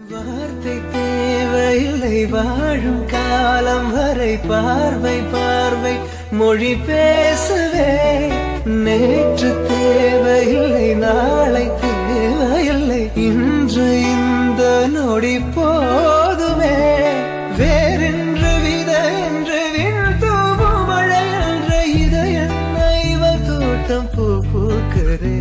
வார்த்தை தேவையில்லை வாழும் காலம் வரை பார்வை பார்வை மொழி பேசுவே நேற்று தேவையில்லை நாளை தேவையில்லை இன்று இந்த நொடி போதுமே. வேறென்று வித என்று விண்தூவும் மழை என்ற இதய நைவ பூ பூக்கிறே